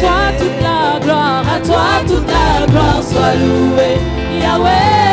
toi toute la gloire, à toi toute la gloire soit louée, Yahweh.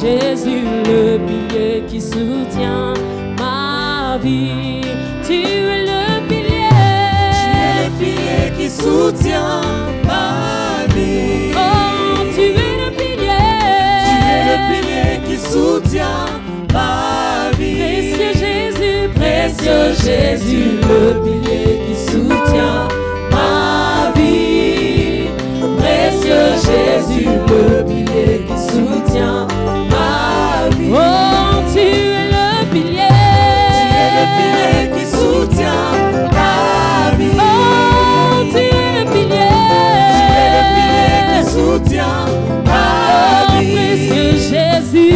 Jésus, le pilier qui soutient ma vie. Tu es le pilier. Tu es le pilier qui soutient ma vie. Oh, tu es le pilier. Tu es le pilier qui soutient ma vie. Précieux Jésus, Précieux Jésus, le pilier qui soutient ma vie. Précieux Jésus, Jésus.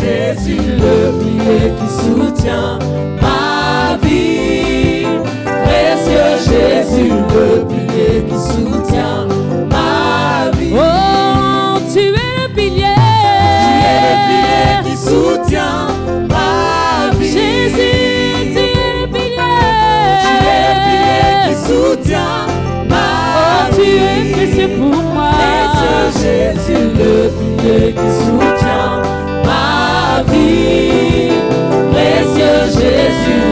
Jésus, le pilier qui soutient ma vie. Jésus, le pour moi. Précieux Jésus, le pilier qui soutient ma vie? Précieux Jésus,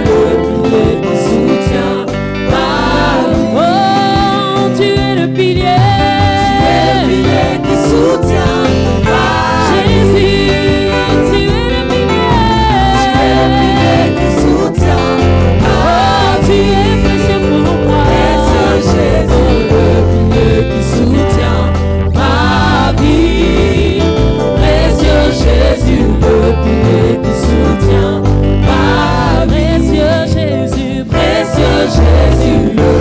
Jésus,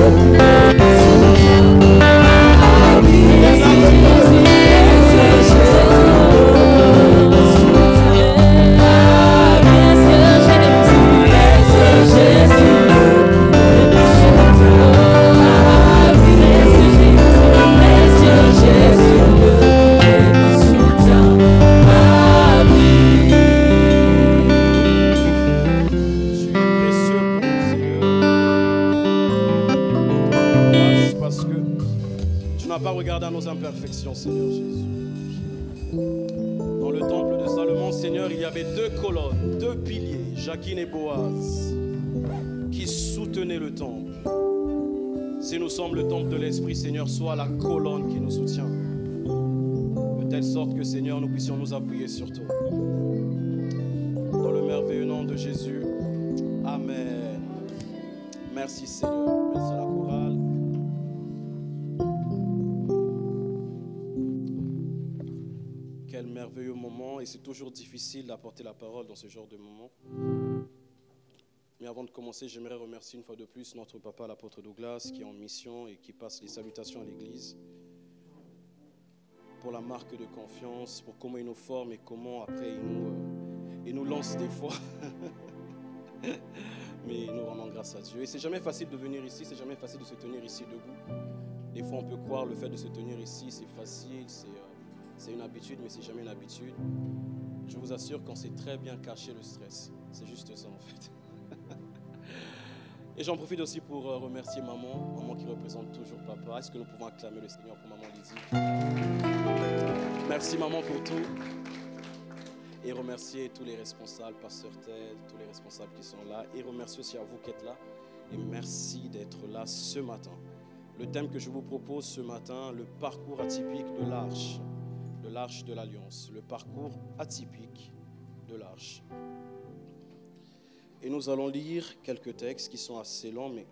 sommes le temple de l'Esprit, Seigneur, sois la colonne qui nous soutient. De telle sorte que, Seigneur, nous puissions nous appuyer sur toi. Dans le merveilleux nom de Jésus. Amen. Merci Seigneur. Merci à la chorale. Quel merveilleux moment. Et c'est toujours difficile d'apporter la parole dans ce genre de moment. Mais avant de commencer, j'aimerais remercier une fois de plus notre papa, l'apôtre Douglas, qui est en mission et qui passe les salutations à l'Église. Pour la marque de confiance, pour comment il nous forme et comment après il nous, euh, nous lance des fois. Mais nous rendons grâce à Dieu. Et c'est jamais facile de venir ici, c'est jamais facile de se tenir ici debout. Des fois, on peut croire le fait de se tenir ici, c'est facile, c'est euh, une habitude, mais c'est jamais une habitude. Je vous assure qu'on sait très bien cacher le stress. C'est juste ça. Et j'en profite aussi pour euh, remercier maman, maman qui représente toujours papa. Est-ce que nous pouvons acclamer le Seigneur pour maman Lydie? Merci maman pour tout. Et remercier tous les responsables, Pasteur Ted, tous les responsables qui sont là. Et remercier aussi à vous qui êtes là. Et merci d'être là ce matin. Le thème que je vous propose ce matin, le parcours atypique de l'arche, de l'arche de l'Alliance. Le parcours atypique de l'arche. Et nous allons lire quelques textes qui sont assez longs, mais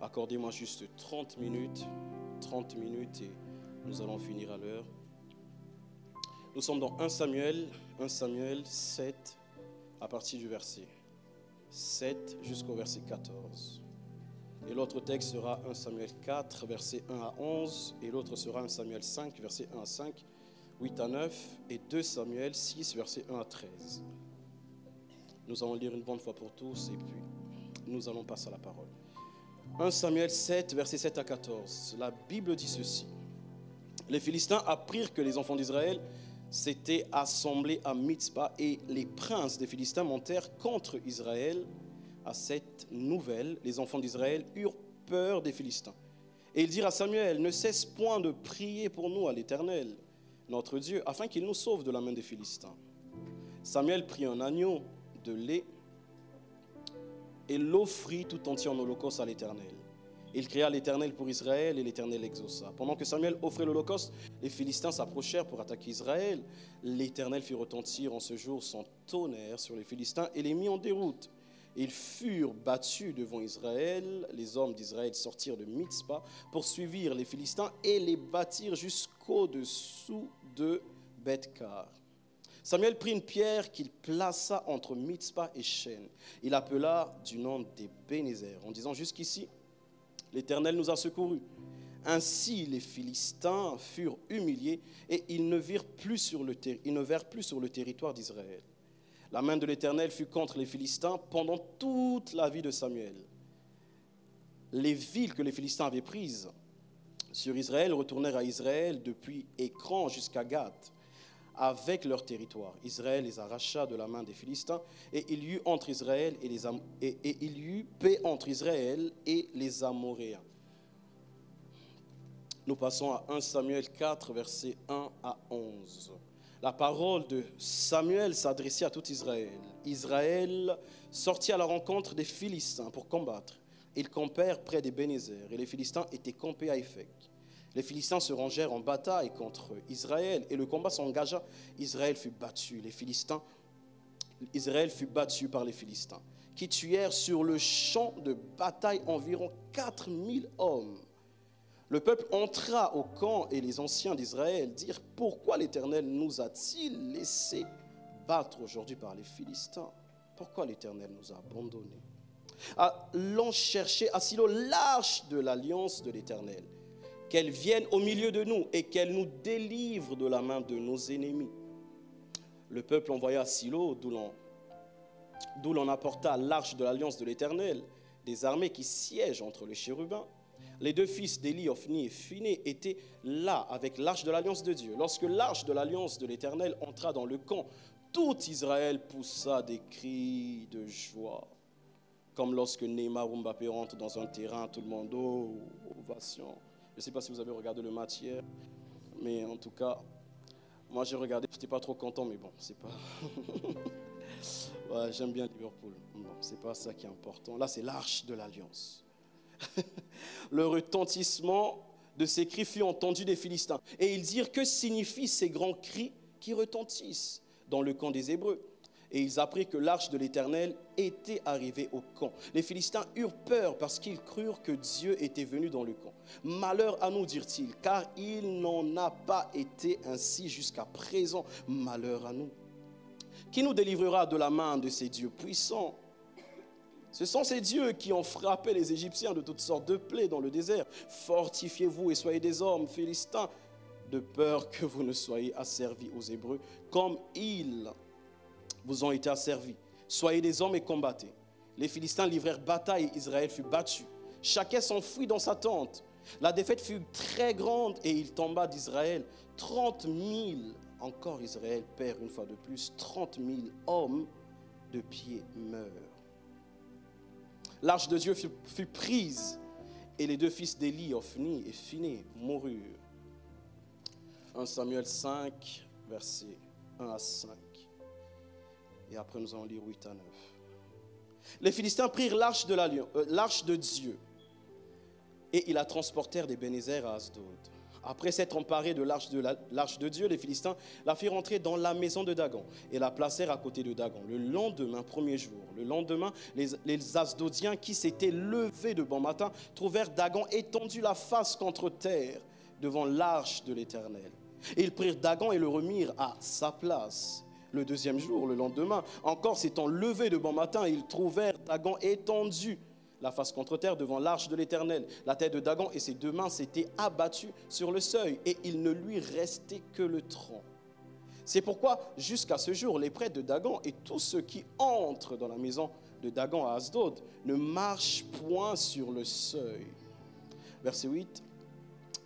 accordez-moi juste 30 minutes. 30 minutes et nous allons finir à l'heure. Nous sommes dans 1 Samuel, 1 Samuel 7, à partir du verset 7 jusqu'au verset 14. Et l'autre texte sera 1 Samuel 4, verset 1 à 11, et l'autre sera 1 Samuel 5, verset 1 à 5. 8 à 9 et 2 Samuel 6, versets 1 à 13. Nous allons lire une bonne fois pour tous et puis nous allons passer à la parole. 1 Samuel 7, versets 7 à 14. La Bible dit ceci. Les Philistins apprirent que les enfants d'Israël s'étaient assemblés à Mitzpah et les princes des Philistins montèrent contre Israël. À cette nouvelle, les enfants d'Israël eurent peur des Philistins. Et ils dirent à Samuel, ne cesse point de prier pour nous à l'Éternel, notre Dieu, afin qu'il nous sauve de la main des Philistins. Samuel prit un agneau de lait et l'offrit tout entier en holocauste à l'Éternel. Il cria l'Éternel pour Israël et l'Éternel exauça. Pendant que Samuel offrait l'holocauste, les Philistins s'approchèrent pour attaquer Israël. L'Éternel fit retentir en ce jour son tonnerre sur les Philistins et les mit en déroute. Ils furent battus devant Israël. Les hommes d'Israël sortirent de Mitzpah, poursuivirent les Philistins et les battirent jusqu'au-dessous de Bethkar. Samuel prit une pierre qu'il plaça entre Mitzpah et Shen. Il appela du nom des Bénézer en disant Jusqu'ici, l'Éternel nous a secourus. Ainsi les Philistins furent humiliés et ils ne virent plus sur le, territoire d'Israël. La main de l'Éternel fut contre les Philistins pendant toute la vie de Samuel. Les villes que les Philistins avaient prises sur Israël retournèrent à Israël depuis Écran jusqu'à Gath avec leur territoire. Israël les arracha de la main des Philistins et il y eut entre Israël et les paix entre Israël et les Amoréens. Nous passons à 1 Samuel 4 versets 1 à 11. La parole de Samuel s'adressait à tout Israël. Israël sortit à la rencontre des Philistins pour combattre. Ils campèrent près des Bénézer et les Philistins étaient campés à Éphec. Les Philistins se rangèrent en bataille contre Israël et le combat s'engagea. Israël fut battu. Israël fut battu par les Philistins, qui tuèrent sur le champ de bataille environ 4000 hommes. Le peuple entra au camp et les anciens d'Israël dirent Pourquoi l'Éternel nous a-t-il laissé battre aujourd'hui par les Philistins? Pourquoi l'Éternel nous a abandonnés? Allons chercher à Silo l'arche de l'alliance de l'Éternel, qu'elle vienne au milieu de nous et qu'elle nous délivre de la main de nos ennemis. Le peuple envoya Silo, d'où l'on d'où l'on apporta l'arche de l'alliance de l'Éternel, des armées qui siègent entre les chérubins. Les deux fils d'Élie, Ophni et Phiné, étaient là avec l'arche de l'alliance de Dieu. Lorsque l'arche de l'alliance de l'Éternel entra dans le camp, tout Israël poussa des cris de joie. Comme lorsque Neymar ou Mbappé rentre dans un terrain, tout le monde, oh, ovation. Je ne sais pas si vous avez regardé le match hier, mais en tout cas, moi j'ai regardé, je n'étais pas trop content, mais bon, c'est pas. J'aime bien Liverpool. Bon, c'est pas ça qui est important. Là, c'est l'arche de l'alliance. le retentissement de ces cris fut entendu des Philistins. Et ils dirent que signifient ces grands cris qui retentissent dans le camp des Hébreux? Et ils apprirent que l'arche de l'Éternel était arrivée au camp. Les Philistins eurent peur parce qu'ils crurent que Dieu était venu dans le camp. Malheur à nous, dirent-ils, car il n'en a pas été ainsi jusqu'à présent. Malheur à nous. Qui nous délivrera de la main de ces dieux puissants? Ce sont ces dieux qui ont frappé les Égyptiens de toutes sortes de plaies dans le désert. Fortifiez-vous et soyez des hommes, Philistins, de peur que vous ne soyez asservis aux Hébreux, comme ils vous ont été asservis. Soyez des hommes et combattez. Les Philistins livrèrent bataille Israël fut battu. Chacun s'enfuit dans sa tente. La défaite fut très grande et il tomba d'Israël 30 000. Encore Israël perd une fois de plus 30 000 hommes de pied meurent. L'arche de Dieu fut, prise et les deux fils d'Élie, Ophni et Phiné, moururent. 1 Samuel 5, versets 1 à 5. Et après, nous allons lire 8 à 9. Les Philistins prirent l'arche de, l'alliance- euh, l'arche de Dieu et ils la transportèrent des Bénézer à Asdod. Après s'être emparés de l'arche de, Dieu, les Philistins la firent entrer dans la maison de Dagon et la placèrent à côté de Dagon. Le lendemain, premier jour, le lendemain, les, les Asdodiens qui s'étaient levés de bon matin trouvèrent Dagon étendu la face contre terre devant l'arche de l'Éternel. Ils prirent Dagon et le remirent à sa place. Le deuxième jour, le lendemain, encore s'étant levés de bon matin, ils trouvèrent Dagon étendu la face contre terre devant l'arche de l'Éternel. La tête de Dagon et ses deux mains s'étaient abattues sur le seuil et il ne lui restait que le tronc. C'est pourquoi, jusqu'à ce jour, les prêtres de Dagon et tous ceux qui entrent dans la maison de Dagon à Asdod ne marchent point sur le seuil. Verset 8.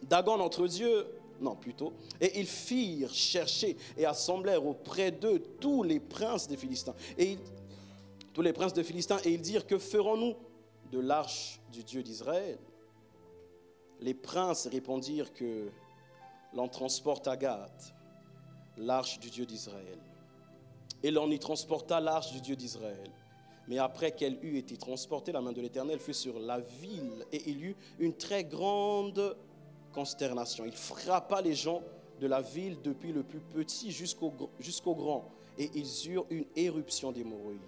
Dagon entre Dieu, non plutôt, et ils firent chercher et assemblèrent auprès d'eux tous les princes des Philistins. Et ils- tous les princes des Philistins, et ils dirent, que ferons-nous de l'arche du Dieu d'Israël? Les princes répondirent que l'on transporte à Gath l'arche du Dieu d'Israël. Et l'on y transporta l'arche du Dieu d'Israël. Mais après qu'elle eut été transportée, la main de l'Éternel fut sur la ville et il y eut une très grande Il frappa les gens de la ville depuis le plus petit jusqu'au jusqu'au grand et ils eurent une éruption d'hémorroïdes.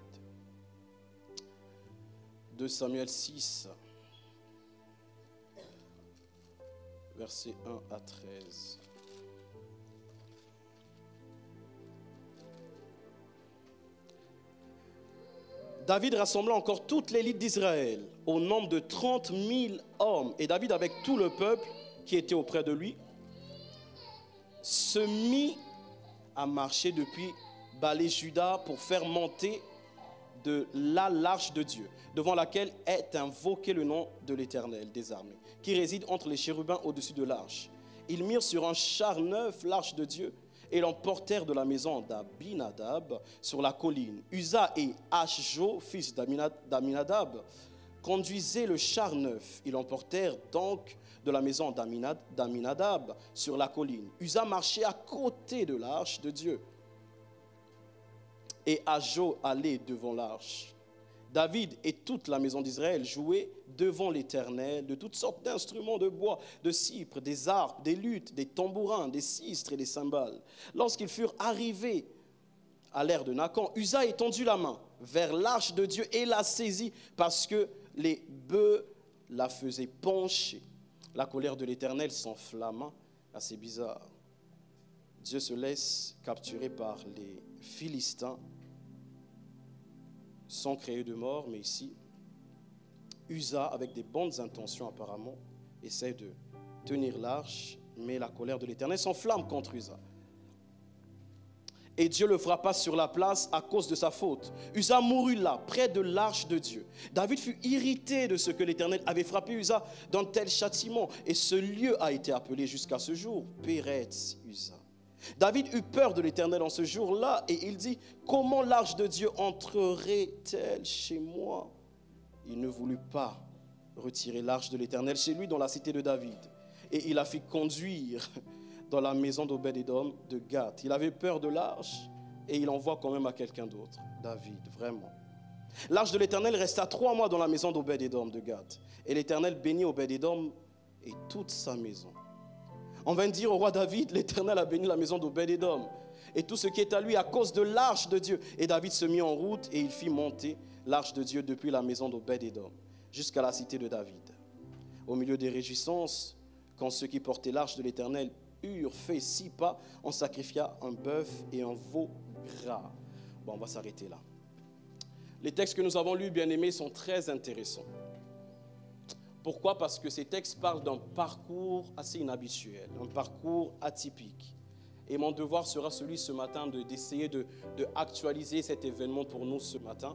2 Samuel 6, versets 1 à 13. David rassembla encore toute l'élite d'Israël au nombre de 30 000 hommes. Et David, avec tout le peuple qui était auprès de lui, se mit à marcher depuis Balé Juda pour faire monter de là l'arche de Dieu, devant laquelle est invoqué le nom de l'Éternel des armées, qui réside entre les chérubins au-dessus de l'arche. Ils mirent sur un char neuf l'arche de Dieu et l'emportèrent de la maison d'Abinadab sur la colline. Uza et Ashjo, fils d'Amina- d'Aminadab, conduisaient le char neuf. Ils l'emportèrent donc de la maison d'Aminad- d'Aminadab sur la colline. Uza marchait à côté de l'arche de Dieu et Ajo allait devant l'arche. David et toute la maison d'Israël jouaient devant l'Éternel de toutes sortes d'instruments de bois, de cypres, des harpes, des luttes, des tambourins, des sistres et des cymbales. Lorsqu'ils furent arrivés à l'ère de Nacan, Usa étendit la main vers l'arche de Dieu et la saisit parce que les bœufs la faisaient pencher. La colère de l'Éternel s'enflamma. Assez bizarre. Dieu se laisse capturer par les Philistins sans créer de mort, mais ici, Usa, avec des bonnes intentions apparemment, essaie de tenir l'arche, mais la colère de l'Éternel s'enflamme contre Usa. Et Dieu le frappa sur la place à cause de sa faute. Usa mourut là, près de l'arche de Dieu. David fut irrité de ce que l'Éternel avait frappé Usa d'un tel châtiment. Et ce lieu a été appelé jusqu'à ce jour Péretz Usa. David eut peur de l'Éternel en ce jour-là et il dit, comment l'arche de Dieu entrerait-elle chez moi? Il ne voulut pas retirer l'arche de l'Éternel chez lui dans la cité de David. Et il la fit conduire dans la maison d'Obed-Edom de Gath. Il avait peur de l'arche et il envoie quand même à quelqu'un d'autre, David, vraiment. L'arche de l'Éternel resta trois mois dans la maison d'Obed-Edom de Gath. Et l'Éternel bénit Obed-Edom et toute sa maison. On vint dire au roi David, l'Éternel a béni la maison d'Obed-Edom et tout ce qui est à lui à cause de l'arche de Dieu. Et David se mit en route et il fit monter l'arche de Dieu depuis la maison d'Obed-Edom jusqu'à la cité de David. Au milieu des réjouissances, quand ceux qui portaient l'arche de l'Éternel eurent fait six pas, on sacrifia un bœuf et un veau gras. Bon, on va s'arrêter là. Les textes que nous avons lus, bien aimés, sont très intéressants. Pourquoi? Parce que ces textes parlent d'un parcours assez inhabituel, un parcours atypique. Et mon devoir sera celui ce matin de- d'essayer de, de actualiser cet événement pour nous ce matin,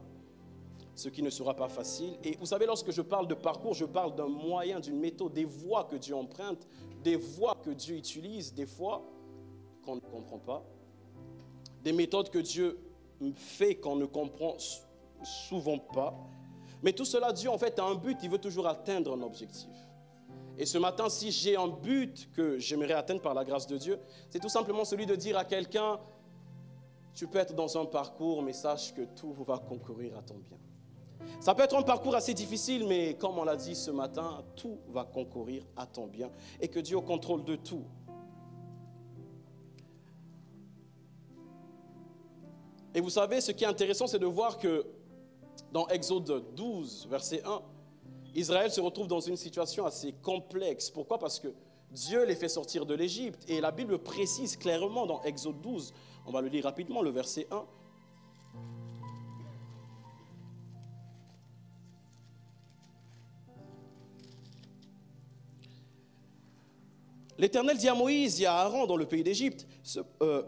ce qui ne sera pas facile. Et vous savez, lorsque je parle de parcours, je parle d'un moyen, d'une méthode, des voies que Dieu emprunte, des voies que Dieu utilise, des fois qu'on ne comprend pas, des méthodes que Dieu fait qu'on ne comprend souvent pas. Mais tout cela, Dieu en fait a un but, il veut toujours atteindre un objectif. Et ce matin, si j'ai un but que j'aimerais atteindre par la grâce de Dieu, c'est tout simplement celui de dire à quelqu'un, tu peux être dans un parcours, mais sache que tout va concourir à ton bien. Ça peut être un parcours assez difficile, mais comme on l'a dit ce matin, tout va concourir à ton bien et que Dieu contrôle de tout. Et vous savez, ce qui est intéressant, c'est de voir que dans Exode 12, verset 1, Israël se retrouve dans une situation assez complexe. Pourquoi? Parce que Dieu les fait sortir de l'Égypte. Et la Bible précise clairement dans Exode 12, on va le lire rapidement, le verset 1. L'Éternel dit à Moïse et à Aaron dans le pays d'Égypte, euh,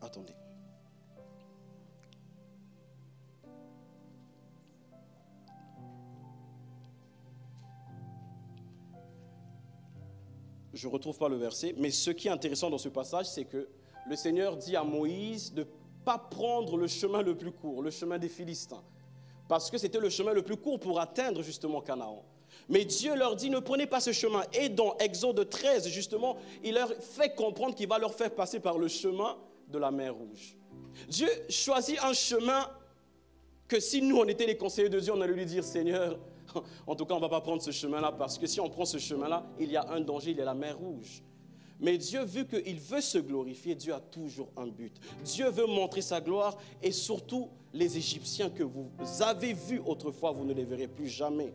attendez. Je ne retrouve pas le verset, mais ce qui est intéressant dans ce passage, c'est que le Seigneur dit à Moïse de ne pas prendre le chemin le plus court, le chemin des Philistins, parce que c'était le chemin le plus court pour atteindre justement Canaan. Mais Dieu leur dit, ne prenez pas ce chemin. Et dans Exode 13, justement, il leur fait comprendre qu'il va leur faire passer par le chemin de la mer Rouge. Dieu choisit un chemin que si nous, on était les conseillers de Dieu, on allait lui dire, Seigneur, en tout cas, on ne va pas prendre ce chemin-là, parce que si on prend ce chemin-là, il y a un danger, il y a la mer Rouge. Mais Dieu, vu qu'il veut se glorifier, Dieu a toujours un but. Dieu veut montrer sa gloire et surtout les Égyptiens que vous avez vus autrefois, vous ne les verrez plus jamais.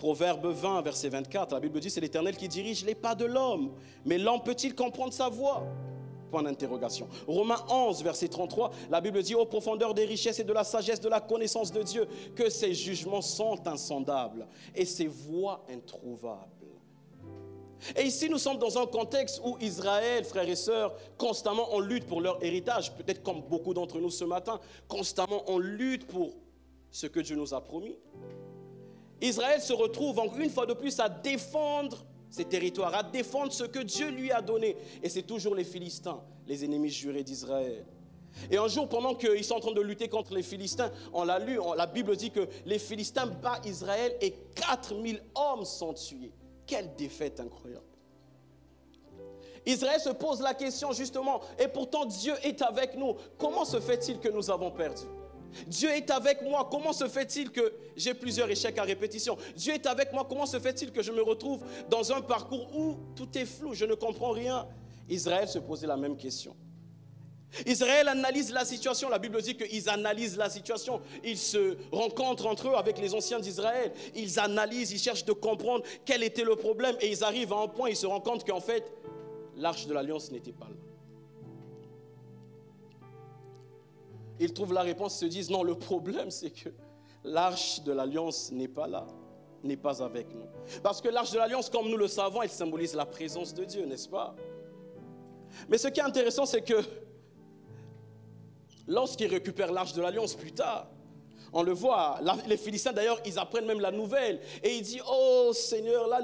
Proverbe 20, verset 24, la Bible dit, c'est l'Éternel qui dirige les pas de l'homme. Mais l'homme peut-il comprendre sa voix? Point d'interrogation. Romains 11, verset 33, la Bible dit, aux profondeurs des richesses et de la sagesse, de la connaissance de Dieu, que ses jugements sont insondables et ses voies introuvables. Et ici, nous sommes dans un contexte où Israël, frères et sœurs, constamment on lutte pour leur héritage, peut-être comme beaucoup d'entre nous ce matin, constamment on lutte pour ce que Dieu nous a promis. Israël se retrouve une fois de plus à défendre ses territoires, à défendre ce que Dieu lui a donné. Et c'est toujours les Philistins, les ennemis jurés d'Israël. Et un jour, pendant qu'ils sont en train de lutter contre les Philistins, on l'a lu, la Bible dit que les Philistins battent Israël et 4000 hommes sont tués. Quelle défaite incroyable. Israël se pose la question justement, et pourtant Dieu est avec nous. Comment se fait-il que nous avons perdu? Dieu est avec moi. Comment se fait-il que j'ai plusieurs échecs à répétition? Dieu est avec moi. Comment se fait-il que je me retrouve dans un parcours où tout est flou, je ne comprends rien Israël se posait la même question. Israël analyse la situation. La Bible dit qu'ils analysent la situation. Ils se rencontrent entre eux avec les anciens d'Israël. Ils analysent, ils cherchent de comprendre quel était le problème. Et ils arrivent à un point, ils se rendent compte qu'en fait, l'arche de l'alliance n'était pas là. Ils trouvent la réponse, se disent non, le problème c'est que l'arche de l'alliance n'est pas là, n'est pas avec nous. Parce que l'arche de l'alliance, comme nous le savons, elle symbolise la présence de Dieu, n'est-ce pas? Mais ce qui est intéressant, c'est que lorsqu'ils récupèrent l'arche de l'alliance plus tard, on le voit, les Philistins d'ailleurs, ils apprennent même la nouvelle. Et ils disent, oh Seigneur, là,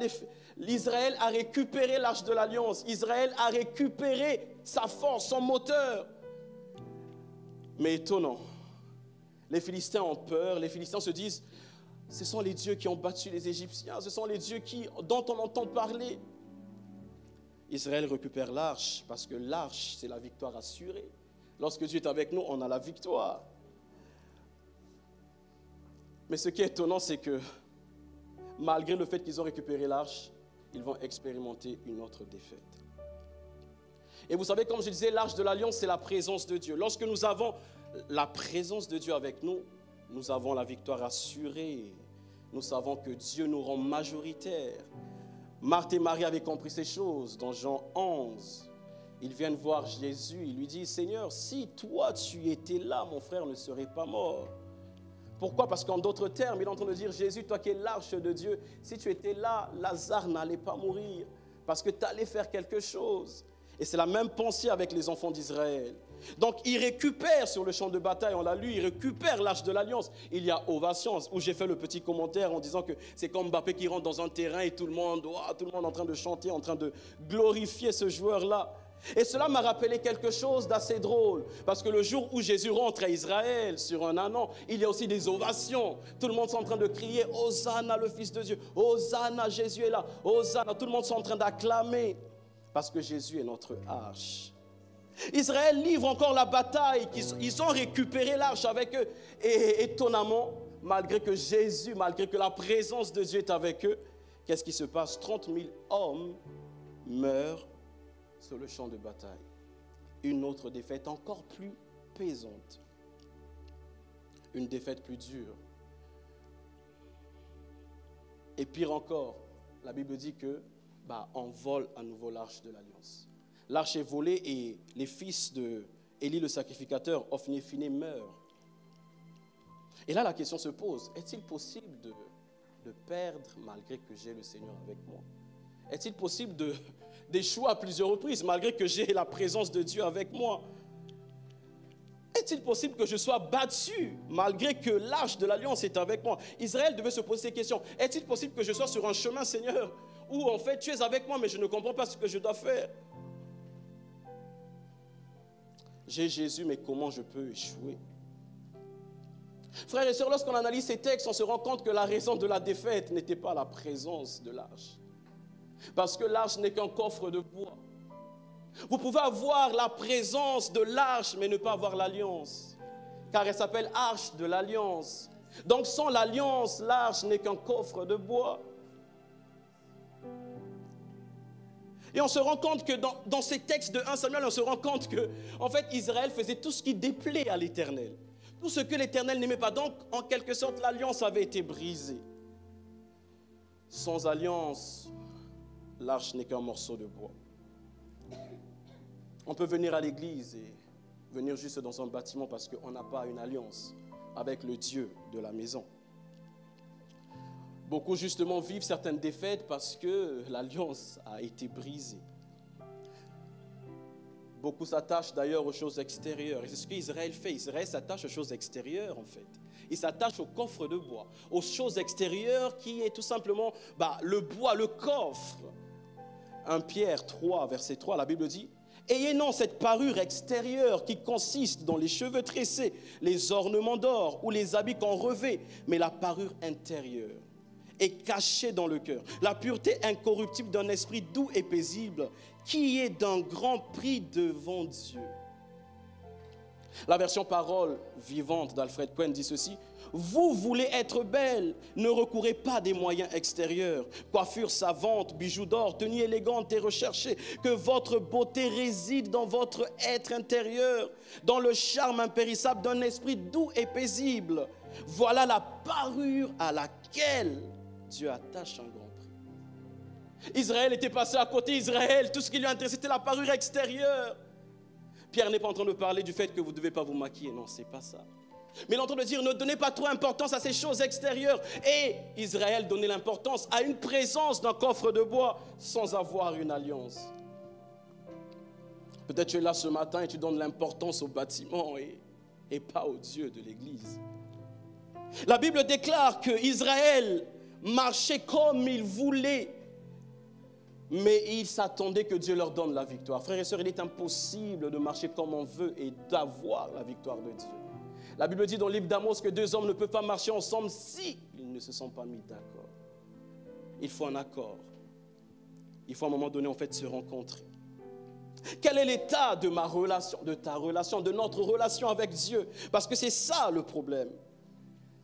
l'Israël a récupéré l'arche de l'alliance. Israël a récupéré sa force, son moteur. Mais étonnant, les Philistins ont peur, les Philistins se disent, ce sont les dieux qui ont battu les Égyptiens, ce sont les dieux dont on entend parler. Israël récupère l'arche parce que l'arche, c'est la victoire assurée. Lorsque Dieu est avec nous, on a la victoire. Mais ce qui est étonnant, c'est que malgré le fait qu'ils ont récupéré l'arche, ils vont expérimenter une autre défaite. Et vous savez, comme je disais, l'arche de l'alliance, c'est la présence de Dieu. Lorsque nous avons la présence de Dieu avec nous, nous avons la victoire assurée. Nous savons que Dieu nous rend majoritaires. Marthe et Marie avaient compris ces choses dans Jean 11. Ils viennent voir Jésus, ils lui disent, Seigneur, si toi tu étais là, mon frère ne serait pas mort. Pourquoi? Parce qu'en d'autres termes, il est en train de dire, Jésus, toi qui es l'arche de Dieu, si tu étais là, Lazare n'allait pas mourir. Parce que tu allais faire quelque chose. Et c'est la même pensée avec les enfants d'Israël. Donc ils récupèrent sur le champ de bataille, on l'a lu, ils récupèrent l'arche de l'alliance. Il y a ovation, où j'ai fait le petit commentaire en disant que c'est comme Mbappé qui rentre dans un terrain et tout le monde, ouah, tout le monde en train de chanter, en train de glorifier ce joueur-là. Et cela m'a rappelé quelque chose d'assez drôle. Parce que le jour où Jésus rentre à Israël sur un anon, il y a aussi des ovations. Tout le monde est en train de crier Hosanna, le Fils de Dieu. Hosanna, Jésus est là. Hosanna, tout le monde est en train d'acclamer. Parce que Jésus est notre arche. Israël livre encore la bataille. Ils- ont récupéré l'arche avec eux. Et étonnamment, malgré que Jésus, malgré que la présence de Dieu est avec eux, qu'est-ce qui se passe? 30 000 hommes meurent sur le champ de bataille. Une autre défaite encore plus pesante. Une défaite plus dure. Et pire encore, la Bible dit que bah, on vole à nouveau l'arche de l'alliance. L'arche est volée et les fils de le sacrificateur, Ophni et meurent. Et là, la question se pose, est-il possible de, de perdre malgré que j'ai le Seigneur avec moi? Est-il possible d'échouer à plusieurs reprises malgré que j'ai la présence de Dieu avec moi? Est-il possible que je sois battu malgré que l'arche de l'alliance est avec moi? Israël devait se poser ces questions. Est-il possible que je sois sur un chemin, Seigneur, où en fait tu es avec moi mais je ne comprends pas ce que je dois faire J'ai Jésus mais comment je peux échouer? Frères et sœurs, lorsqu'on analyse ces textes, on se rend compte que la raison de la défaite n'était pas la présence de l'arche. Parce que l'arche n'est qu'un coffre de bois. Vous pouvez avoir la présence de l'arche, mais ne pas avoir l'alliance. Car elle s'appelle arche de l'alliance. Donc sans l'alliance, l'arche n'est qu'un coffre de bois. Et on se rend compte que dans, ces textes de 1 Samuel, on se rend compte que, en fait, Israël faisait tout ce qui déplaît à l'Éternel. Tout ce que l'Éternel n'aimait pas. Donc, en quelque sorte, l'alliance avait été brisée. Sans alliance, l'arche n'est qu'un morceau de bois. On peut venir à l'église et venir juste dans un bâtiment parce qu'on n'a pas une alliance avec le Dieu de la maison. Beaucoup justement vivent certaines défaites parce que l'alliance a été brisée. Beaucoup s'attachent d'ailleurs aux choses extérieures. Et c'est ce qu'Israël fait. Israël s'attache aux choses extérieures en fait. Il s'attache au coffre de bois, aux choses extérieures qui est tout simplement bah, le bois, le coffre. 1 Pierre 3, verset 3, la Bible dit Ayez non cette parure extérieure qui consiste dans les cheveux tressés, les ornements d'or ou les habits qu'on revêt, mais la parure intérieure est cachée dans le cœur. La pureté incorruptible d'un esprit doux et paisible qui est d'un grand prix devant Dieu. La version parole vivante d'Alfred Cohen dit ceci. Vous voulez être belle, ne recourez pas des moyens extérieurs. Coiffure savante, bijoux d'or, tenue élégante et recherchée. Que votre beauté réside dans votre être intérieur, dans le charme impérissable d'un esprit doux et paisible. Voilà la parure à laquelle Dieu attache un grand prix. Israël était passé à côté. Israël, tout ce qui lui intéressait, c'était la parure extérieure. Pierre n'est pas en train de parler du fait que vous ne devez pas vous maquiller. Non, c'est pas ça. Mais il est en train de dire ne donnez pas trop importance à ces choses extérieures. Et Israël donnait l'importance à une présence d'un coffre de bois sans avoir une alliance. Peut-être tu es là ce matin et tu donnes l'importance au bâtiment et, et pas au Dieu de l'Église. La Bible déclare que Israël marchait comme il voulait mais ils s'attendaient que Dieu leur donne la victoire. Frères et sœurs, il est impossible de marcher comme on veut et d'avoir la victoire de Dieu. La Bible dit dans le livre d'Amos que deux hommes ne peuvent pas marcher ensemble si ils ne se sont pas mis d'accord. Il faut un accord. Il faut à un moment donné, en fait, se rencontrer. Quel est l'état de ma relation, de ta relation, de notre relation avec Dieu? Parce que c'est ça le problème.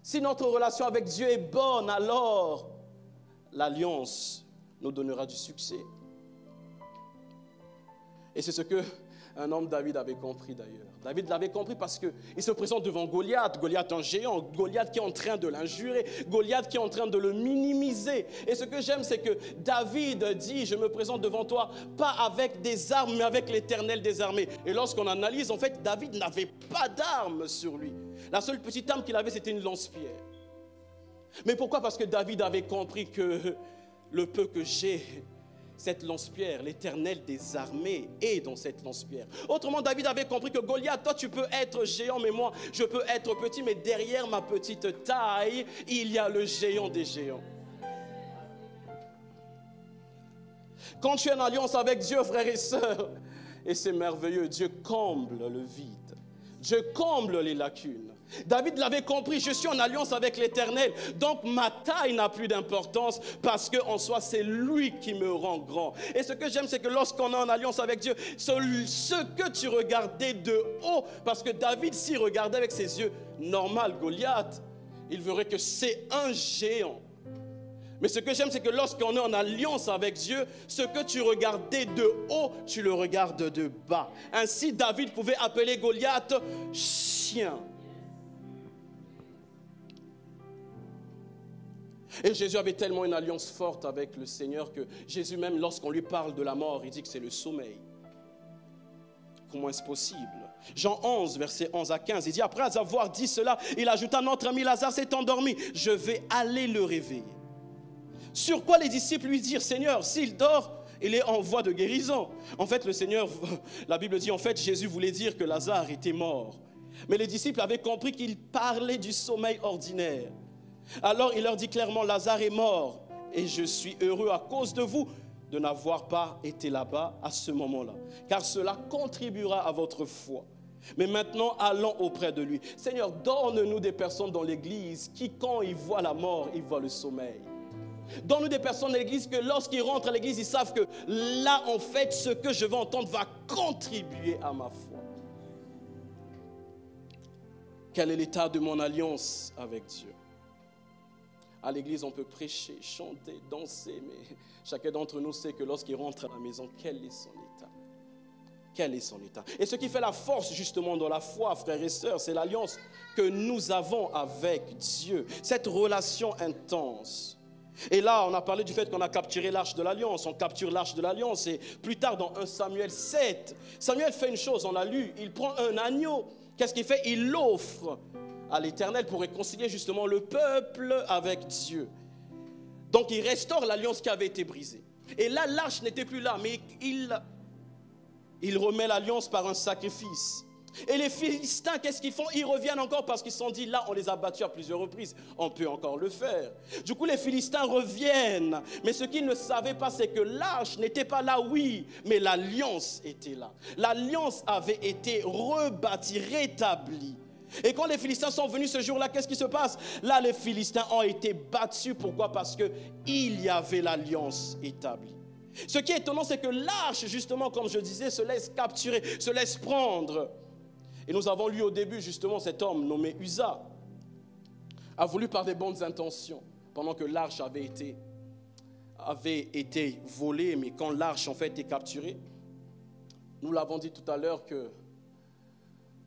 Si notre relation avec Dieu est bonne, alors l'alliance nous donnera du succès. Et c'est ce que un homme David avait compris d'ailleurs. David l'avait compris parce qu'il se présente devant Goliath, Goliath un géant, Goliath qui est en train de l'injurer, Goliath qui est en train de le minimiser. Et ce que j'aime, c'est que David dit, je me présente devant toi, pas avec des armes, mais avec l'éternel des armées. Et lorsqu'on analyse, en fait, David n'avait pas d'armes sur lui. La seule petite arme qu'il avait, c'était une lance-pierre. Mais pourquoi? Parce que David avait compris que le peu que j'ai, cette lance-pierre, l'éternel des armées est dans cette lance-pierre. Autrement, David avait compris que Goliath, toi tu peux être géant, mais moi je peux être petit, mais derrière ma petite taille, il y a le géant des géants. Quand tu es en alliance avec Dieu, frères et sœurs, et c'est merveilleux, Dieu comble le vide. Dieu comble les lacunes. David l'avait compris, je suis en alliance avec l'Éternel. Donc ma taille n'a plus d'importance parce qu'en soi, c'est lui qui me rend grand. Et ce que j'aime, c'est que lorsqu'on est en alliance avec Dieu, ce, que tu regardais de haut, parce que David, s'il regardait avec ses yeux normal Goliath, il verrait que c'est un géant. Mais ce que j'aime, c'est que lorsqu'on est en alliance avec Dieu, ce que tu regardais de haut, tu le regardes de bas. Ainsi, David pouvait appeler Goliath chien. Et Jésus avait tellement une alliance forte avec le Seigneur que Jésus même, lorsqu'on lui parle de la mort, il dit que c'est le sommeil. Comment est-ce possible? Jean 11, verset 11 à 15, il dit, après avoir dit cela, il ajouta, notre ami Lazare s'est endormi, je vais aller le réveiller. Sur quoi les disciples lui dirent, Seigneur, s'il dort, il est en voie de guérison. En fait, le Seigneur, la Bible dit, en fait, Jésus voulait dire que Lazare était mort. Mais les disciples avaient compris qu'il parlait du sommeil ordinaire. Alors il leur dit clairement, Lazare est mort et je suis heureux à cause de vous de n'avoir pas été là-bas à ce moment-là, car cela contribuera à votre foi. Mais maintenant, allons auprès de lui. Seigneur, donne-nous des personnes dans l'Église qui, quand ils voient la mort, ils voient le sommeil. Donne-nous des personnes dans l'Église que lorsqu'ils rentrent à l'Église, ils savent que là, en fait, ce que je vais entendre va contribuer à ma foi. Quel est l'état de mon alliance avec Dieu? À l'église, on peut prêcher, chanter, danser, mais chacun d'entre nous sait que lorsqu'il rentre à la maison, quel est son état? Quel est son état? Et ce qui fait la force justement dans la foi, frères et sœurs, c'est l'alliance que nous avons avec Dieu, cette relation intense. Et là, on a parlé du fait qu'on a capturé l'arche de l'alliance, on capture l'arche de l'alliance. Et plus tard, dans 1 Samuel 7, Samuel fait une chose, on l'a lu, il prend un agneau. Qu'est-ce qu'il fait? Il l'offre à l'Éternel pour réconcilier justement le peuple avec Dieu. Donc il restaure l'alliance qui avait été brisée. Et là, l'arche n'était plus là, mais il, remet l'alliance par un sacrifice. Et les Philistins, qu'est-ce qu'ils font? Ils reviennent encore parce qu'ils se sont dit, là, on les a battus à plusieurs reprises. On peut encore le faire. Du coup, les Philistins reviennent. Mais ce qu'ils ne savaient pas, c'est que l'arche n'était pas là, oui, mais l'alliance était là. L'alliance avait été rebâtie, rétablie. Et quand les Philistins sont venus ce jour-là, qu'est-ce qui se passe? Là, les Philistins ont été battus. Pourquoi? Parce qu'il y avait l'alliance établie. Ce qui est étonnant, c'est que l'arche, justement, comme je disais, se laisse capturer, se laisse prendre. Et nous avons lu au début justement cet homme nommé Usa a voulu par des bonnes intentions, pendant que l'arche avait été, avait été volée, mais quand l'arche en fait est capturée, nous l'avons dit tout à l'heure que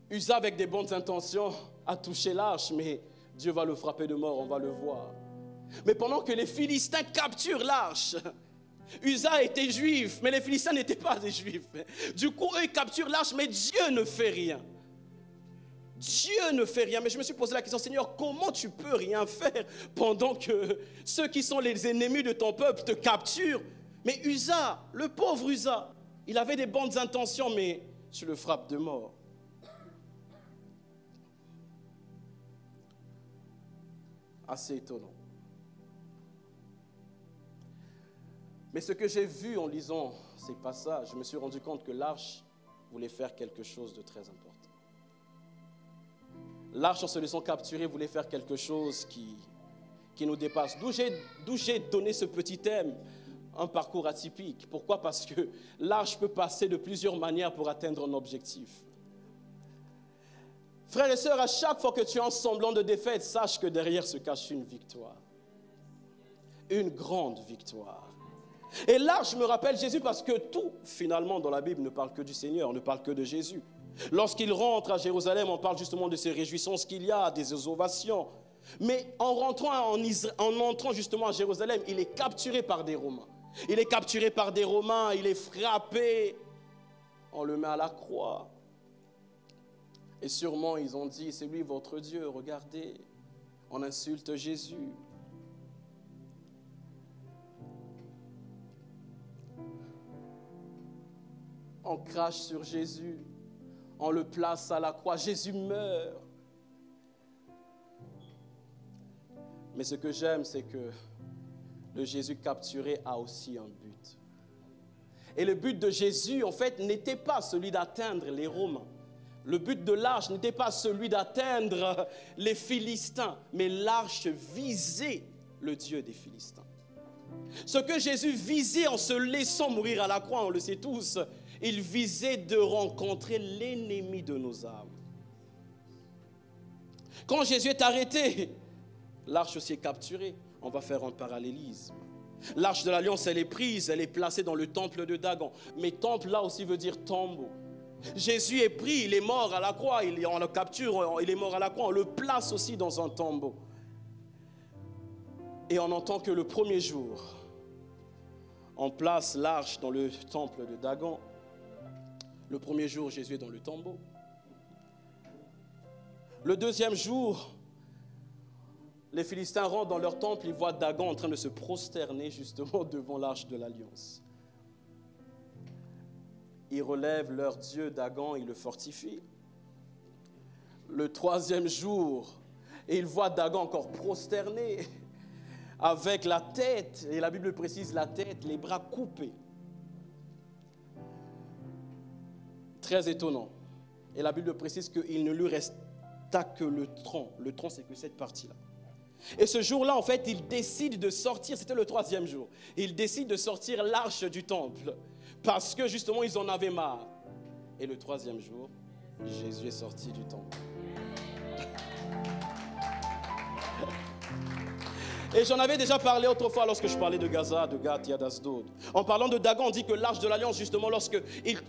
Usa avec des bonnes intentions a touché l'arche, mais Dieu va le frapper de mort, on va le voir. Mais pendant que les Philistins capturent l'arche, Usa était juif, mais les Philistins n'étaient pas des juifs. Du coup, eux, capturent l'arche, mais Dieu ne fait rien. Dieu ne fait rien. Mais je me suis posé la question, Seigneur, comment tu peux rien faire pendant que ceux qui sont les ennemis de ton peuple te capturent? Mais Usa, le pauvre Usa, il avait des bonnes intentions, mais tu le frappes de mort. Assez étonnant. Mais ce que j'ai vu en lisant ces passages, je me suis rendu compte que l'arche voulait faire quelque chose de très important. L'arche, en se laissant capturer, voulait faire quelque chose qui, qui nous dépasse. D'où j'ai donné ce petit thème, un parcours atypique. Pourquoi? Parce que l'arche peut passer de plusieurs manières pour atteindre un objectif. Frères et sœurs, à chaque fois que tu as un semblant de défaite, sache que derrière se cache une victoire. Une grande victoire. Et l'arche me rappelle Jésus parce que tout, finalement, dans la Bible ne parle que du Seigneur, ne parle que de Jésus. Lorsqu'il rentre à Jérusalem, on parle justement de ces réjouissances qu'il y a, des ovations. Mais en rentrant en, en entrant justement à Jérusalem, il est capturé par des Romains. Il est capturé par des Romains, il est frappé. On le met à la croix. Et sûrement, ils ont dit, c'est lui votre Dieu, regardez. On insulte Jésus. On crache sur Jésus on le place à la croix. Jésus meurt. Mais ce que j'aime, c'est que le Jésus capturé a aussi un but. Et le but de Jésus, en fait, n'était pas celui d'atteindre les Romains. Le but de l'arche n'était pas celui d'atteindre les Philistins, mais l'arche visait le Dieu des Philistins. Ce que Jésus visait en se laissant mourir à la croix, on le sait tous, il visait de rencontrer l'ennemi de nos âmes. Quand Jésus est arrêté, l'arche aussi est capturée. On va faire un parallélisme. L'arche de l'alliance, elle est prise, elle est placée dans le temple de Dagon. Mais temple, là aussi, veut dire tombeau. Jésus est pris, il est mort à la croix, il, on le capture, il est mort à la croix, on le place aussi dans un tombeau. Et on entend que le premier jour, on place l'arche dans le temple de Dagon. Le premier jour, Jésus est dans le tombeau. Le deuxième jour, les Philistins rentrent dans leur temple, ils voient Dagon en train de se prosterner justement devant l'arche de l'alliance. Ils relèvent leur dieu Dagon, ils le fortifient. Le troisième jour, et ils voient Dagon encore prosterné avec la tête, et la Bible précise la tête, les bras coupés. Très étonnant. Et la Bible précise qu'il ne lui resta que le tronc. Le tronc, c'est que cette partie-là. Et ce jour-là, en fait, il décide de sortir, c'était le troisième jour, il décide de sortir l'arche du temple, parce que justement, ils en avaient marre. Et le troisième jour, Jésus est sorti du temple. Et j'en avais déjà parlé autrefois lorsque je parlais de Gaza, de Gath, d'Asdod. En parlant de Dagon, on dit que l'arche de l'alliance, justement, lorsque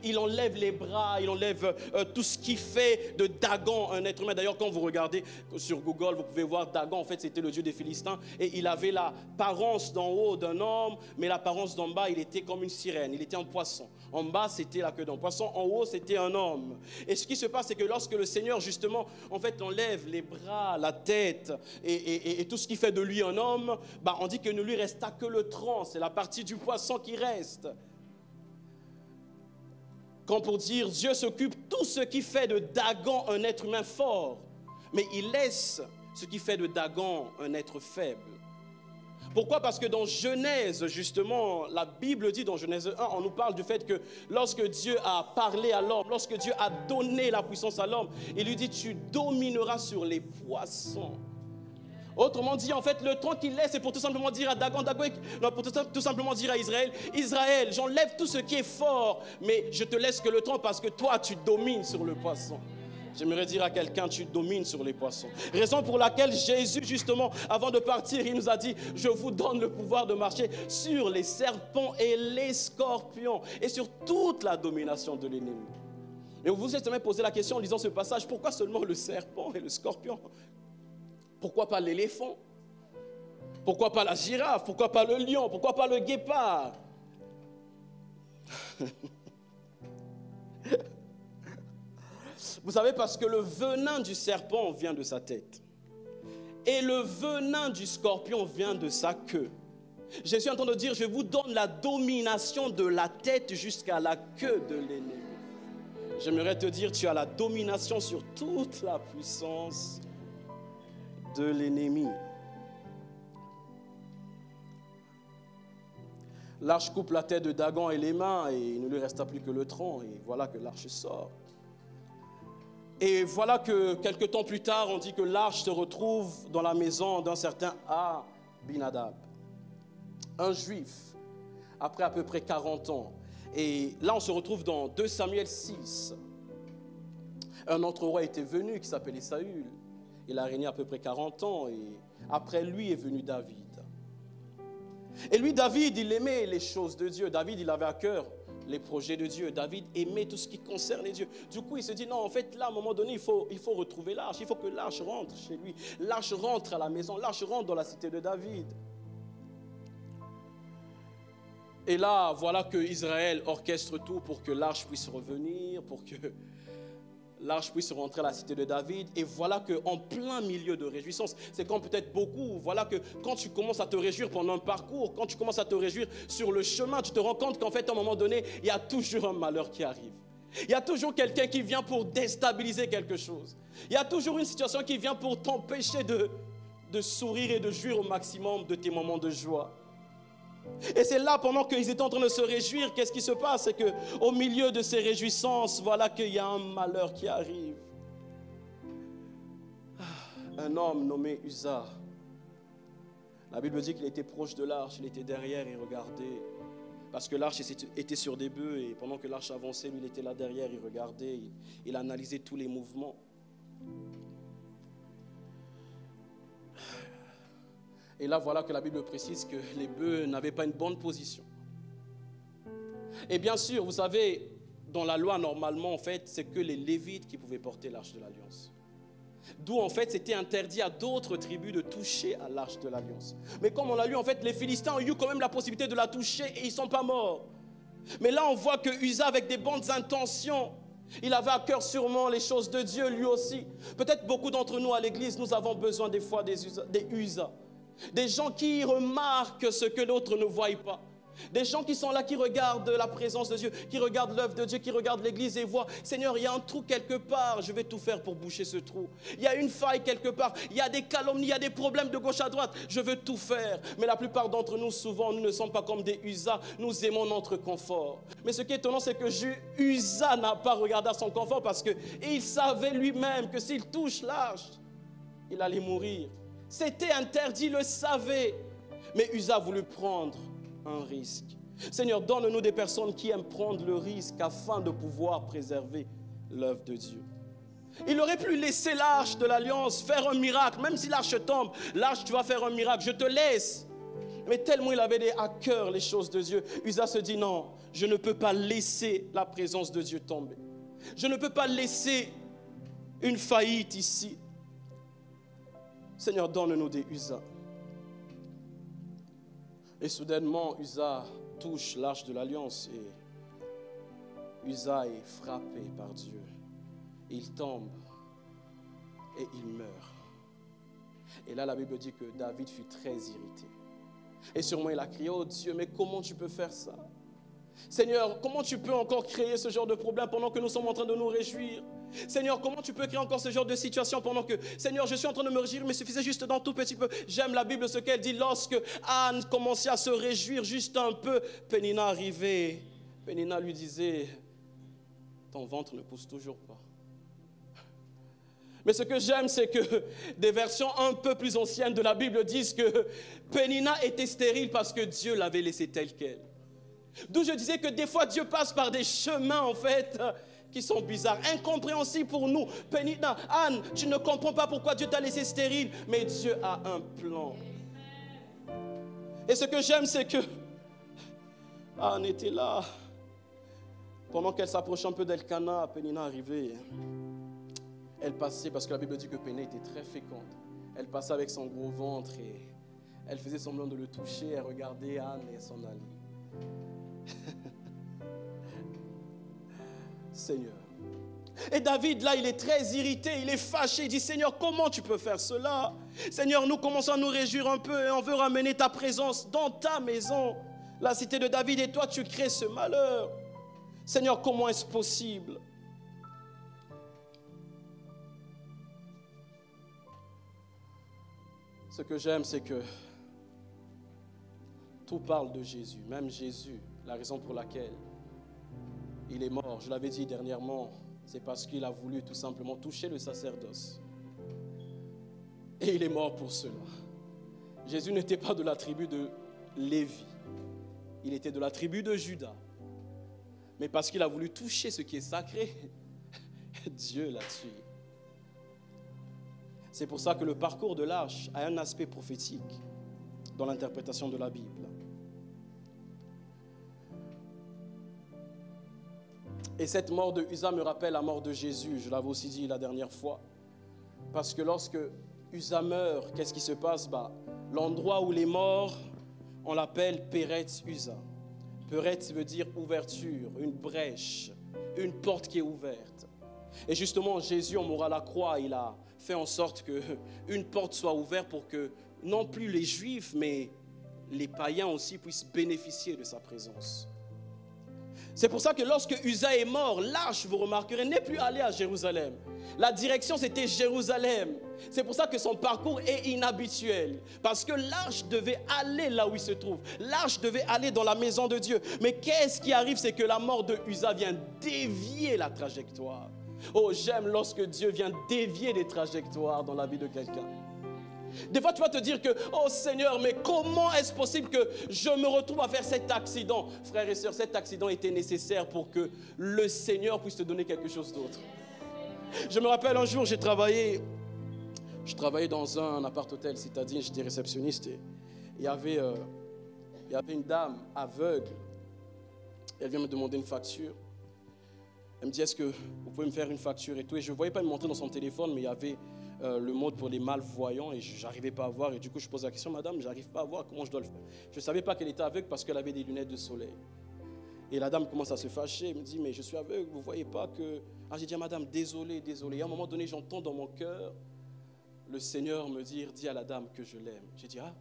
il, enlève les bras, il enlève euh, tout ce qui fait de Dagon un être humain. D'ailleurs, quand vous regardez sur Google, vous pouvez voir Dagon, en fait, c'était le dieu des Philistins. Et il avait l'apparence d'en haut d'un homme, mais l'apparence d'en bas, il était comme une sirène. Il était un poisson. En bas, c'était la queue d'un poisson. En haut, c'était un homme. Et ce qui se passe, c'est que lorsque le Seigneur, justement, en fait, enlève les bras, la tête et tout ce qui fait de lui un homme, bah, on dit que ne lui resta que le tronc, c'est la partie du poisson qui reste. Quand pour dire Dieu s'occupe tout ce qui fait de Dagon un être humain fort, mais il laisse ce qui fait de Dagon un être faible. Pourquoi? Parce que dans Genèse, justement, la Bible dit dans Genèse 1, on nous parle du fait que lorsque Dieu a parlé à l'homme, lorsque Dieu a donné la puissance à l'homme, il lui dit, tu domineras sur les poissons. Autrement dit, en fait, le temps qu'il laisse, c'est pour tout simplement dire à Dagon, Dagon, non, pour tout, simplement dire à Israël, Israël, j'enlève tout ce qui est fort, mais je te laisse que le temps parce que toi, tu domines sur le poisson. J'aimerais dire à quelqu'un, tu domines sur les poissons. Raison pour laquelle Jésus, justement, avant de partir, il nous a dit, je vous donne le pouvoir de marcher sur les serpents et les scorpions et sur toute la domination de l'ennemi. Et vous vous êtes même posé la question en lisant ce passage, pourquoi seulement le serpent et le scorpion? Pourquoi pas l'éléphant? Pourquoi pas la girafe? Pourquoi pas le lion? Pourquoi pas le guépard? Vous savez, parce que le venin du serpent vient de sa tête. Et le venin du scorpion vient de sa queue. Jésus est en train de dire, je vous donne la domination de la tête jusqu'à la queue de l'ennemi. J'aimerais te dire, tu as la domination sur toute la puissance de l'ennemi. L'arche coupe la tête de Dagon et les mains et il ne lui resta plus que le tronc et voilà que l'arche sort. Et voilà que quelques temps plus tard, on dit que l'arche se retrouve dans la maison d'un certain Abinadab, un juif, après à peu près 40 ans. Et là, on se retrouve dans 2 Samuel 6. Un autre roi était venu qui s'appelait Saül. Il a régné à peu près 40 ans et après lui est venu David. Et lui, David, il aimait les choses de Dieu. David, il avait à cœur les projets de Dieu. David aimait tout ce qui concernait Dieu. Du coup, il se dit, non, en fait, là, à un moment donné, il faut, retrouver l'arche. Il faut que l'arche rentre chez lui. L'arche rentre à la maison. L'arche rentre dans la cité de David. Et là, voilà que Israël orchestre tout pour que l'arche puisse revenir, pour que l'arche puisse rentrer à la cité de David. Et voilà qu'en plein milieu de réjouissance, c'est comme peut-être beaucoup, voilà que quand tu commences à te réjouir pendant un parcours, quand tu commences à te réjouir sur le chemin, tu te rends compte qu'en fait, à un moment donné, il y a toujours un malheur qui arrive. Il y a toujours quelqu'un qui vient pour déstabiliser quelque chose. Il y a toujours une situation qui vient pour t'empêcher de, de sourire et de jouir au maximum de tes moments de joie. Et c'est là, pendant qu'ils étaient en train de se réjouir, qu'est-ce qui se passe? C'est qu'au milieu de ces réjouissances, voilà qu'il y a un malheur qui arrive. Ah, un homme nommé Usa. La Bible dit qu'il était proche de l'arche, il était derrière et regardait. Parce que l'arche était sur des bœufs et pendant que l'arche avançait, lui, il était là derrière, il regardait, il analysait tous les mouvements. Et là, voilà que la Bible précise que les bœufs n'avaient pas une bonne position. Et bien sûr, vous savez, dans la loi, normalement, en fait, c'est que les Lévites qui pouvaient porter l'arche de l'Alliance. D'où, en fait, c'était interdit à d'autres tribus de toucher à l'arche de l'Alliance. Mais comme on l'a lu, en fait, les Philistins ont eu quand même la possibilité de la toucher et ils ne sont pas morts. Mais là, on voit que Usa, avec des bonnes intentions, Il avait à cœur sûrement les choses de Dieu lui aussi. Peut-être beaucoup d'entre nous à l'église, nous avons besoin des fois des, usa-. Des gens qui remarquent ce que l'autre ne voit pas. Des gens qui sont là, qui regardent la présence de Dieu, qui regardent l'œuvre de Dieu, qui regardent l'église et voient, Seigneur, il y a un trou quelque part, je vais tout faire pour boucher ce trou. Il y a une faille quelque part, il y a des calomnies, il y a des problèmes de gauche à droite, je veux tout faire. Mais la plupart d'entre nous, souvent, nous ne sommes pas comme des usas, nous aimons notre confort. Mais ce qui est étonnant, c'est que Usa n'a pas regardé à son confort parce qu'il savait lui-même que s'il touche l'arche, il allait mourir. C'était interdit, le savait. Mais Usa a prendre un risque. Seigneur, donne-nous des personnes qui aiment prendre le risque afin de pouvoir préserver l'œuvre de Dieu. Il aurait pu laisser l'arche de l'alliance faire un miracle, même si l'arche tombe. L'arche, tu vas faire un miracle, je te laisse. Mais tellement il avait à cœur les choses de Dieu, Usa se dit non, je ne peux pas laisser la présence de Dieu tomber. Je ne peux pas laisser une faillite ici. Seigneur, donne-nous des Usa. Et soudainement, Usa touche l'arche de l'alliance et Usa est frappé par Dieu. Il tombe et il meurt. Et là, la Bible dit que David fut très irrité. Et sûrement, il a crié, oh Dieu, mais comment tu peux faire ça? Seigneur, comment tu peux encore créer ce genre de problème pendant que nous sommes en train de nous réjouir Seigneur, comment tu peux créer encore ce genre de situation pendant que, Seigneur, je suis en train de me réjouir, mais suffisait juste d'un tout petit peu. J'aime la Bible, ce qu'elle dit, lorsque Anne commençait à se réjouir juste un peu, Pénina arrivait. Pénina lui disait, ton ventre ne pousse toujours pas. Mais ce que j'aime, c'est que des versions un peu plus anciennes de la Bible disent que Pénina était stérile parce que Dieu l'avait laissée telle qu'elle. D'où je disais que des fois Dieu passe par des chemins en fait qui sont bizarres, incompréhensibles pour nous. Pénina, Anne, tu ne comprends pas pourquoi Dieu t'a laissé stérile, mais Dieu a un plan. Et ce que j'aime, c'est que Anne était là. Pendant qu'elle s'approchait un peu d'Elkana, Pénina arrivait. Elle passait, parce que la Bible dit que Pénina était très féconde. Elle passait avec son gros ventre et elle faisait semblant de le toucher. Elle regardait Anne et s'en allait. Seigneur. Et David, là, il est très irrité, il est fâché. Il dit, Seigneur, comment tu peux faire cela? Seigneur, nous commençons à nous réjouir un peu et on veut ramener ta présence dans ta maison, la cité de David, et toi, tu crées ce malheur. Seigneur, comment est-ce possible? Ce que j'aime, c'est que tout parle de Jésus, même Jésus, la raison pour laquelle il est mort. Je l'avais dit dernièrement, c'est parce qu'il a voulu tout simplement toucher le sacerdoce. Et il est mort pour cela. Jésus n'était pas de la tribu de Lévi, il était de la tribu de Judas. Mais parce qu'il a voulu toucher ce qui est sacré, Dieu l'a tué. C'est pour ça que le parcours de l'arche a un aspect prophétique dans l'interprétation de la Bible. Et cette mort de Usa me rappelle la mort de Jésus, je l'avais aussi dit la dernière fois. Parce que lorsque Usa meurt, qu'est-ce qui se passe? Bah, L'endroit où les morts, on l'appelle Peretz Usa. Peretz veut dire ouverture, une brèche, une porte qui est ouverte. Et justement, Jésus, en mourant à la croix, il a fait en sorte que une porte soit ouverte pour que non plus les Juifs, mais les païens aussi puissent bénéficier de sa présence. C'est pour ça que lorsque Usa est mort, l'arche, vous remarquerez, n'est plus allé à Jérusalem. La direction, c'était Jérusalem. C'est pour ça que son parcours est inhabituel. Parce que l'arche devait aller là où il se trouve. L'arche devait aller dans la maison de Dieu. Mais qu'est-ce qui arrive? C'est que la mort de Usa vient dévier la trajectoire. Oh, j'aime lorsque Dieu vient dévier les trajectoires dans la vie de quelqu'un. Des fois, tu vas te dire que, oh Seigneur, mais comment est-ce possible que je me retrouve à faire cet accident? Frères et sœurs, cet accident était nécessaire pour que le Seigneur puisse te donner quelque chose d'autre. Je me rappelle un jour, j'ai travaillé, je travaillais dans un appart-hôtel citadin, j'étais réceptionniste et il y avait, euh, il y avait une dame aveugle. Elle vient me demander une facture. Elle me dit, est-ce que vous pouvez me faire une facture et tout? Et je ne voyais pas me montrer dans son téléphone, mais il y avait euh, le mode pour les malvoyants et je n'arrivais pas à voir. Et du coup, je pose la question, madame, j'arrive pas à voir comment je dois le faire. Je ne savais pas qu'elle était aveugle parce qu'elle avait des lunettes de soleil. Et la dame commence à se fâcher. Elle me dit, mais je suis aveugle, vous voyez pas que Alors j'ai dit à madame, désolé, désolé. Et à un moment donné, j'entends dans mon cœur le Seigneur me dire, dis à la dame que je l'aime. J'ai dit, ah.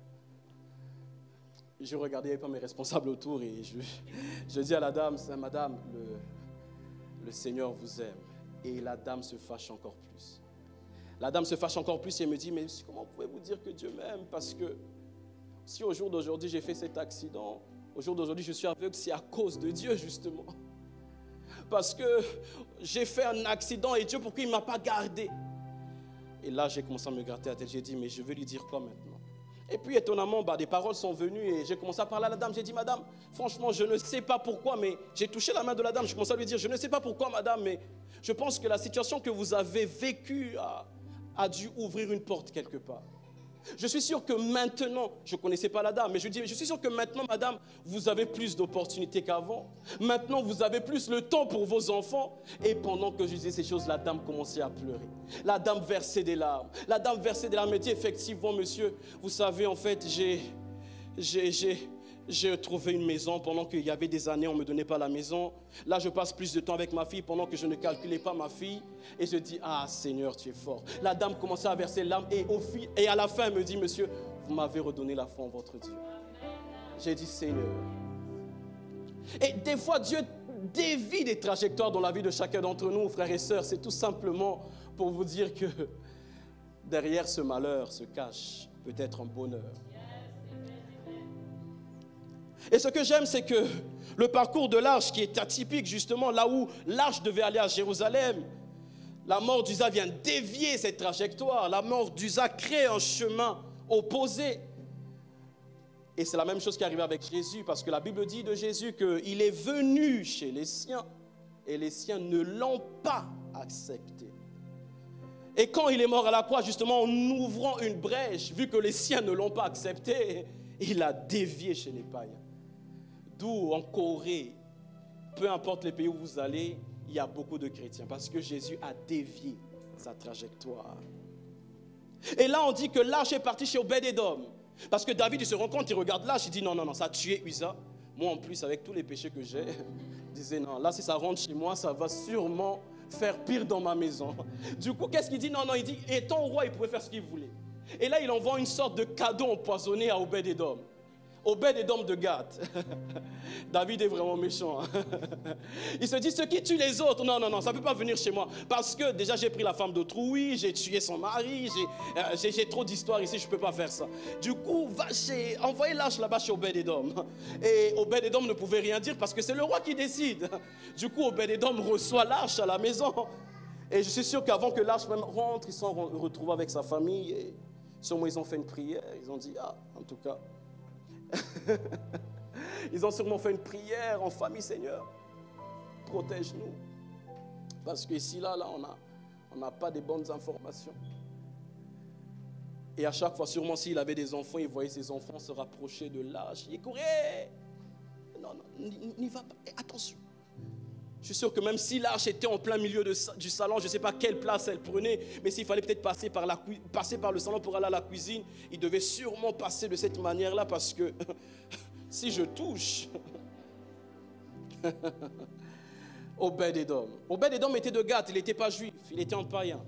Je regardais pas mes responsables autour et je, je dis à la dame, madame, le, le Seigneur vous aime. Et la dame se fâche encore plus. La dame se fâche encore plus et me dit, mais comment pouvez-vous dire que Dieu m'aime? Parce que si au jour d'aujourd'hui j'ai fait cet accident, au jour d'aujourd'hui je suis aveugle, c'est à cause de Dieu justement. Parce que j'ai fait un accident et Dieu, pourquoi il ne m'a pas gardé Et là j'ai commencé à me gratter la tête. J'ai dit, mais je veux lui dire quoi maintenant? Et puis étonnamment, bah, des paroles sont venues et j'ai commencé à parler à la dame. J'ai dit, Madame, franchement, je ne sais pas pourquoi, mais j'ai touché la main de la dame. Je commençais à lui dire, je ne sais pas pourquoi, Madame, mais je pense que la situation que vous avez vécue a, a dû ouvrir une porte quelque part. Je suis sûr que maintenant, je ne connaissais pas la dame, mais je dis, je suis sûr que maintenant, madame, vous avez plus d'opportunités qu'avant. Maintenant, vous avez plus le temps pour vos enfants. Et pendant que je disais ces choses, la dame commençait à pleurer. La dame versait des larmes. La dame versait des larmes et dit, effectivement, monsieur, vous savez, en fait, j'ai, j'ai, j'ai, j'ai trouvé une maison pendant qu'il y avait des années, on ne me donnait pas la maison. Là, je passe plus de temps avec ma fille pendant que je ne calculais pas ma fille. Et je dis, ah Seigneur, tu es fort. La dame commençait à verser l'âme et, et à la fin, elle me dit, monsieur, vous m'avez redonné la foi en votre Dieu. J'ai dit, Seigneur. Et des fois, Dieu dévie des trajectoires dans la vie de chacun d'entre nous, frères et sœurs. C'est tout simplement pour vous dire que derrière ce malheur se cache peut-être un bonheur. Et ce que j'aime, c'est que le parcours de l'arche, qui est atypique justement, là où l'arche devait aller à Jérusalem, la mort d'Usa vient dévier cette trajectoire. La mort d'Usa crée un chemin opposé. Et c'est la même chose qui est arrivée avec Jésus, parce que la Bible dit de Jésus qu'il est venu chez les siens, et les siens ne l'ont pas accepté. Et quand il est mort à la croix, justement, en ouvrant une brèche, vu que les siens ne l'ont pas accepté, il a dévié chez les païens. En Corée, peu importe les pays où vous allez, il y a beaucoup de chrétiens parce que Jésus a dévié sa trajectoire. Et là, on dit que l'arche est parti chez Obed-Edom. Parce que David, il se rend compte, il regarde l'arche, il dit non, non, non, ça a tué Usa. Moi, en plus, avec tous les péchés que j'ai, il disait non, là, si ça rentre chez moi, ça va sûrement faire pire dans ma maison. Du coup, qu'est-ce qu'il dit? Non, non, il dit, étant roi, il pouvait faire ce qu'il voulait. Et là, il envoie une sorte de cadeau empoisonné à Obed-Edom. Obed-Edom de Gath. David est vraiment méchant. hein. Il se dit, ceux qui tuent les autres, non, non, non, ça ne peut pas venir chez moi. Parce que déjà, j'ai pris la femme d'autrui, j'ai tué son mari, j'ai- euh, trop d'histoires ici, je ne peux pas faire ça. Du coup, va envoyez l'arche là-bas chez Obed-Edom. Et Obed-Edom ne pouvait rien dire parce que c'est le roi qui décide. Du coup, Obed-Edom reçoit l'arche à la maison. Et je suis sûr qu'avant que l'arche même rentre, ils sont re- retrouvés avec sa famille. Et sûrement, ils ont fait une prière. Ils ont dit, ah, en tout cas, ils ont sûrement fait une prière en famille, Seigneur. Protège-nous. Parce que ici, là, là, on n'a pas de bonnes informations. Et à chaque fois, sûrement s'il avait des enfants, il voyait ses enfants se rapprocher de l'âge. Il courait. Non, non, n'y va pas. Attention. Je suis sûr que même si l'arche était en plein milieu du salon, je ne sais pas quelle place elle prenait, mais s'il fallait peut-être passer par, passer par le salon pour aller à la cuisine, il devait sûrement passer de cette manière-là parce que si je touche Obed-Edom. Obed-Edom était de Gath, il n'était pas juif, il était un païen.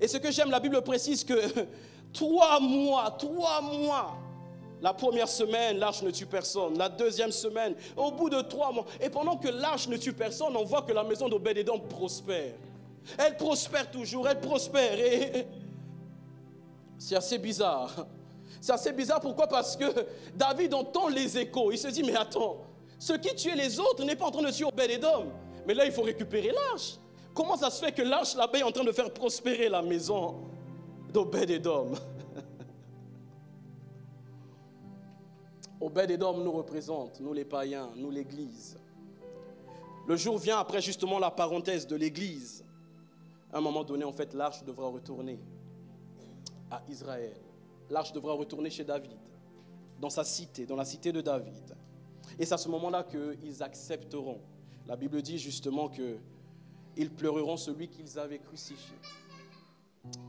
Et ce que j'aime, la Bible précise que trois mois, trois mois, la première semaine, l'arche ne tue personne. La deuxième semaine, au bout de trois mois. Et pendant que l'arche ne tue personne, on voit que la maison d'Obed-Edom prospère. Elle prospère toujours, elle prospère. Et c'est assez bizarre. C'est assez bizarre, pourquoi? Parce que David entend les échos. Il se dit, mais attends, ce qui tuait les autres n'est pas en train de tuer Obed-Edom. Mais là, il faut récupérer l'arche. Comment ça se fait que l'arche là-bas est en train de faire prospérer la maison d'Obed-Edom Obed-Edom nous représente, nous les païens, nous l'Église. Le jour vient après justement la parenthèse de l'Église. À un moment donné, en fait, l'arche devra retourner à Israël. L'arche devra retourner chez David, dans sa cité, dans la cité de David. Et c'est à ce moment-là qu'ils accepteront. La Bible dit justement qu'ils pleureront celui qu'ils avaient crucifié.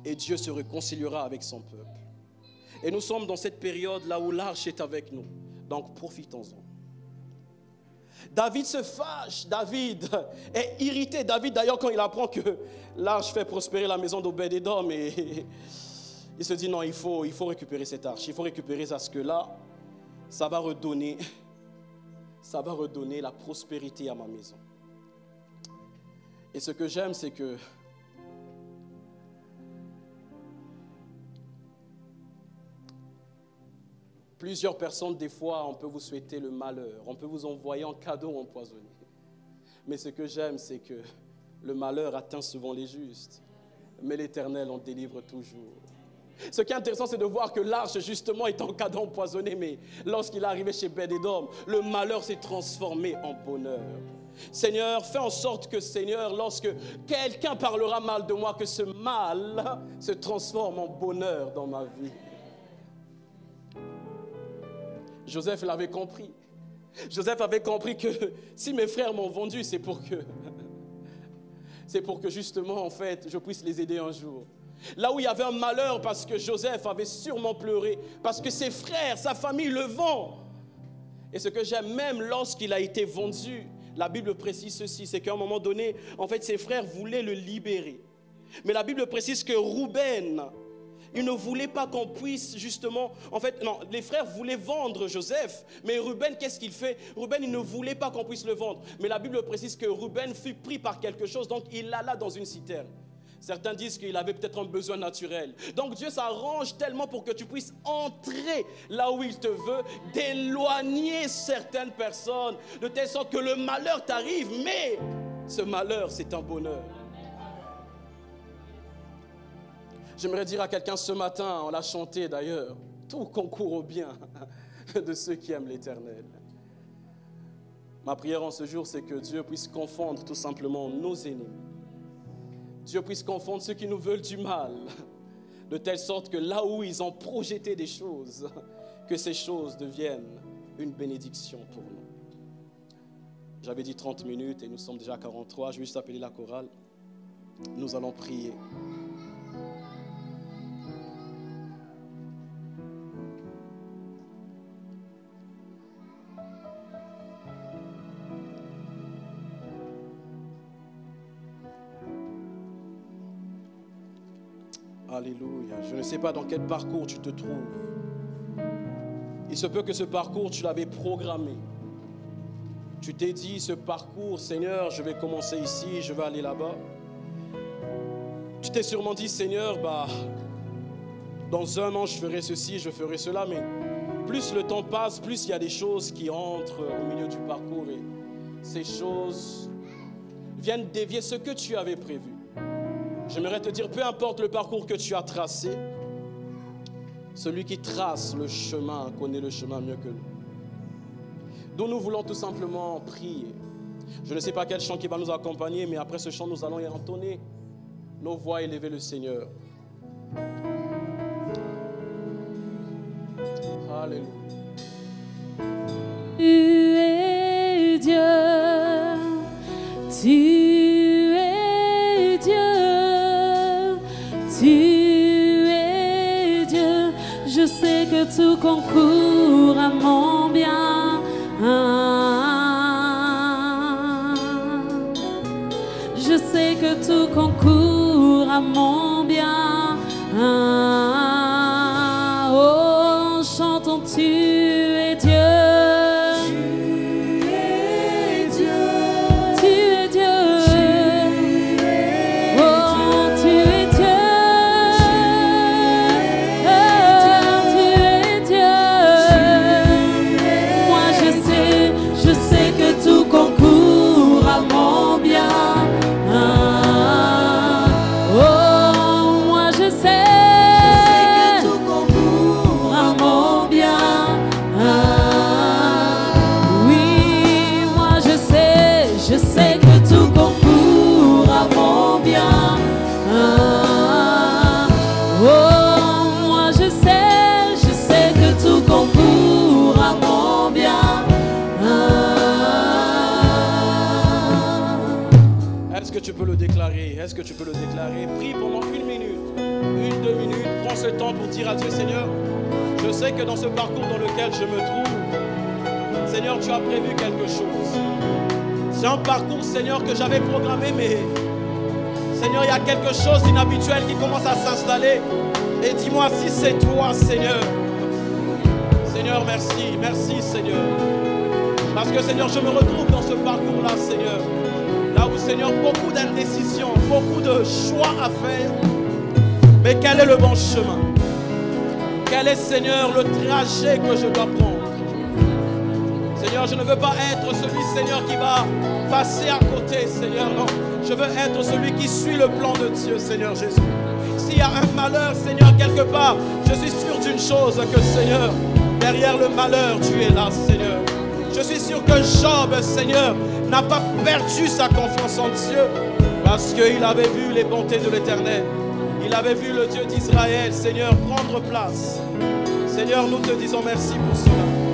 Et Dieu se réconciliera avec son peuple. Et nous sommes dans cette période là où l'arche est avec nous. Donc profitons-en. David se fâche, David est irrité. David, d'ailleurs, quand il apprend que l'arche fait prospérer la maison d'Obed-Edom, il se dit non, il faut, il faut récupérer cette arche, il faut récupérer ça, parce que là, ça va redonner, ça va redonner la prospérité à ma maison. Et ce que j'aime, c'est que plusieurs personnes, des fois, on peut vous souhaiter le malheur, on peut vous envoyer en cadeau empoisonné. Mais ce que j'aime, c'est que le malheur atteint souvent les justes, mais l'Éternel en délivre toujours. Ce qui est intéressant, c'est de voir que l'arche, justement, est en cadeau empoisonné, mais lorsqu'il est arrivé chez Bédédom, le malheur s'est transformé en bonheur. Seigneur, fais en sorte que, Seigneur, lorsque quelqu'un parlera mal de moi, que ce mal se transforme en bonheur dans ma vie. Joseph l'avait compris. Joseph avait compris que si mes frères m'ont vendu, c'est pour que c'est pour que justement en fait, je puisse les aider un jour. Là où il y avait un malheur parce que Joseph avait sûrement pleuré parce que ses frères, sa famille le vendent. Et ce que j'aime même lorsqu'il a été vendu, la Bible précise ceci, c'est qu'à un moment donné, en fait, ses frères voulaient le libérer. Mais la Bible précise que Rouben, il ne voulait pas qu'on puisse justement, en fait, non, les frères voulaient vendre Joseph, mais Ruben, qu'est-ce qu'il fait? Ruben, il ne voulait pas qu'on puisse le vendre. Mais la Bible précise que Ruben fut pris par quelque chose, donc il alla dans une citerne. Certains disent qu'il avait peut-être un besoin naturel. Donc Dieu s'arrange tellement pour que tu puisses entrer là où il te veut, d'éloigner certaines personnes, de telle sorte que le malheur t'arrive, mais ce malheur, c'est un bonheur. J'aimerais dire à quelqu'un ce matin, on l'a chanté d'ailleurs, tout concourt au bien de ceux qui aiment l'éternel. Ma prière en ce jour, c'est que Dieu puisse confondre tout simplement nos ennemis. Dieu puisse confondre ceux qui nous veulent du mal, de telle sorte que là où ils ont projeté des choses, que ces choses deviennent une bénédiction pour nous. J'avais dit 30 minutes et nous sommes déjà à 43. Je vais juste appeler la chorale. Nous allons prier. Je ne sais pas dans quel parcours tu te trouves. Il se peut que ce parcours, tu l'avais programmé. Tu t'es dit, ce parcours, Seigneur, je vais commencer ici, je vais aller là-bas. Tu t'es sûrement dit, Seigneur, bah, dans un an, je ferai ceci, je ferai cela, mais plus le temps passe, plus il y a des choses qui entrent au milieu du parcours et ces choses viennent dévier ce que tu avais prévu. J'aimerais te dire, peu importe le parcours que tu as tracé, celui qui trace le chemin connaît le chemin mieux que nous. Donc nous voulons tout simplement prier. Je ne sais pas quel chant qui va nous accompagner, mais après ce chant, nous allons y entonner nos voix élever le Seigneur. Alléluia. Tout concourt à mon bien. Je sais que tout concourt à mon bien. Déclarer? Est-ce que tu peux le déclarer? Prie pendant une minute, une, deux minutes. Prends ce temps pour dire à Dieu, Seigneur, je sais que dans ce parcours dans lequel je me trouve, Seigneur, tu as prévu quelque chose. C'est un parcours, Seigneur, que j'avais programmé, mais Seigneur, il y a quelque chose d'inhabituel qui commence à s'installer. Et dis-moi si c'est toi, Seigneur. Seigneur, merci, merci, Seigneur. Parce que, Seigneur, je me retrouve dans ce parcours-là, Seigneur. Là où, Seigneur, beaucoup d'indécision, beaucoup de choix à faire. Mais quel est le bon chemin? Quel est, Seigneur, le trajet que je dois prendre? Seigneur, je ne veux pas être celui, Seigneur, qui va passer à côté, Seigneur. Non, je veux être celui qui suit le plan de Dieu, Seigneur Jésus. S'il y a un malheur, Seigneur, quelque part, je suis sûr d'une chose, que Seigneur, derrière le malheur, tu es là, Seigneur. Je suis sûr que Job, Seigneur, n'a pas perdu sa confiance en Dieu parce qu'il avait vu les bontés de l'Éternel. Il avait vu le Dieu d'Israël, Seigneur, prendre place. Seigneur, nous te disons merci pour cela.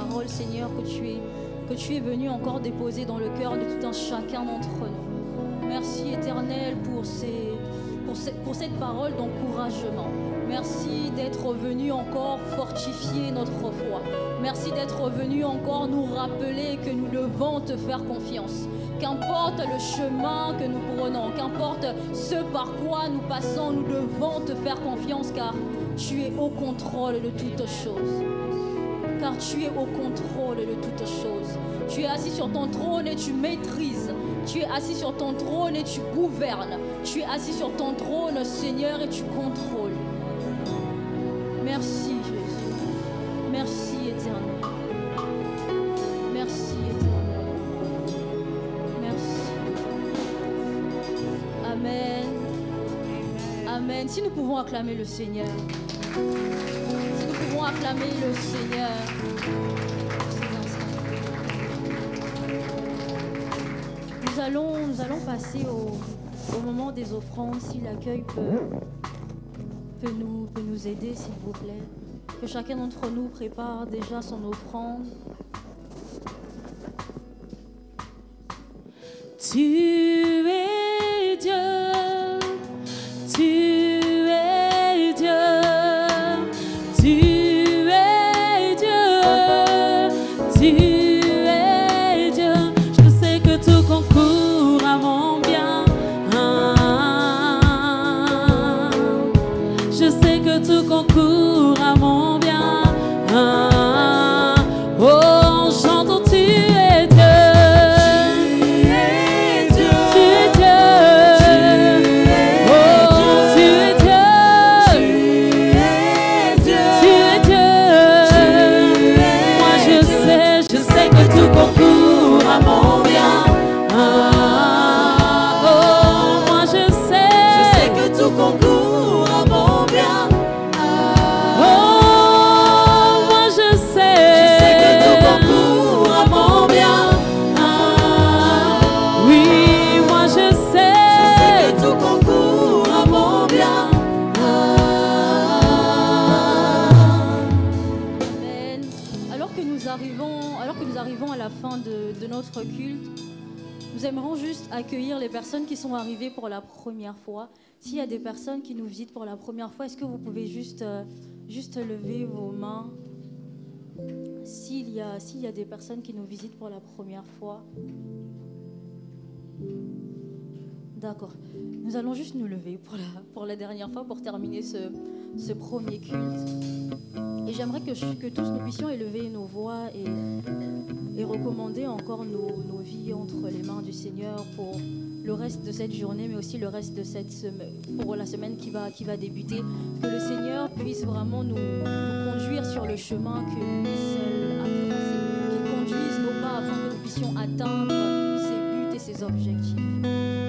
Paroles, Seigneur, que tu es, que tu es venu encore déposer dans le cœur de tout un chacun d'entre nous. Merci éternel pour, ces, pour, pour cette parole d'encouragement. Merci d'être venu encore fortifier notre foi. Merci d'être venu encore nous rappeler que nous devons te faire confiance. Qu'importe le chemin que nous prenons, qu'importe ce par quoi nous passons, nous devons te faire confiance car tu es au contrôle de toutes choses. Tu es au contrôle de toutes choses. Tu es assis sur ton trône et tu maîtrises. Tu es assis sur ton trône et tu gouvernes. Tu es assis sur ton trône, Seigneur, et tu contrôles. Merci, Jésus. Merci, éternel. Merci, éternel. Merci. Amen. Amen. Si nous pouvons acclamer le Seigneur. Acclamer le Seigneur. Nous allons, nous allons passer au, au moment des offrandes. Si l'accueil peut, peut, nous, peut nous aider, s'il vous plaît. Que chacun d'entre nous prépare déjà son offrande. Tu pour la première fois, est-ce que vous pouvez juste, euh, juste lever vos mains? S'il y, a, y a des personnes qui nous visitent pour la première fois. D'accord. Nous allons juste nous lever pour la, pour la dernière fois pour terminer ce, ce premier culte. Et j'aimerais que, que tous nous puissions élever nos voix et, et recommander encore nos, nos vies entre les mains du Seigneur pour le reste de cette journée, mais aussi le reste de cette semaine, pour la semaine qui va, qui va débuter. Que le Seigneur puisse vraiment nous, conduire sur le chemin que lui seul a tracé, qu'il conduise nos pas afin que nous puissions atteindre ses buts et ses objectifs.